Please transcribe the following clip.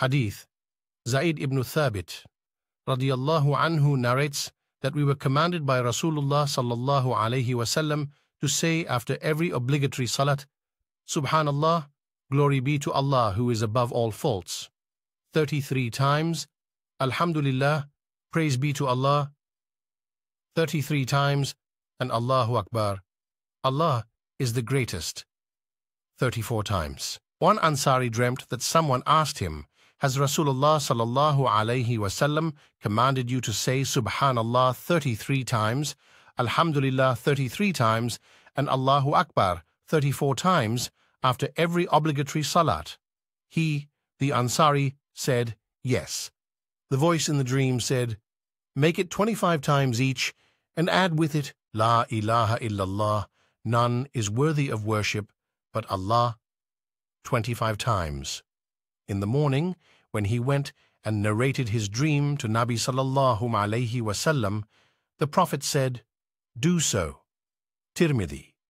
Hadith Zaid ibn Thabit radiallahu anhu narrates that we were commanded by Rasulullah sallallahu alaihi wasallam to say after every obligatory salat, Subhanallah, glory be to Allah who is above all faults. 33 times, Alhamdulillah, praise be to Allah. 33 times, and Allahu Akbar. Allah is the greatest. 34 times. One Ansari dreamt that someone asked him, Has Rasulullah sallallahu alayhi wasallam commanded you to say Subhanallah 33 times, Alhamdulillah 33 times, and Allahu Akbar 34 times after every obligatory salat? He, the Ansari, said, Yes. The voice in the dream said, Make it 25 times each and add with it, La ilaha illallah, none is worthy of worship but Allah 25 times. In the morning, when he went and narrated his dream to Nabi sallallahu alayhi wasallam, the Prophet said, Do so. Tirmidhi.